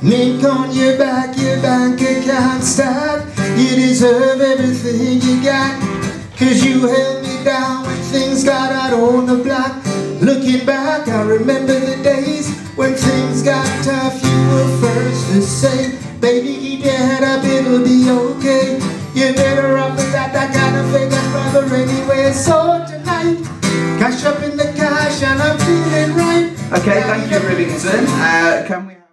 Link on your back, your bank account stack. You deserve everything you got. Cause you held me down when things got out on the block. Looking back, I remember the days when things got tough. You were first to say, Baby, keep your head up, it'll be okay. You're better off without that kind of fake brother anyway. So tonight, cash up in the cash and I'm feeling right. Okay, thank you, Rivington. Uh, can we?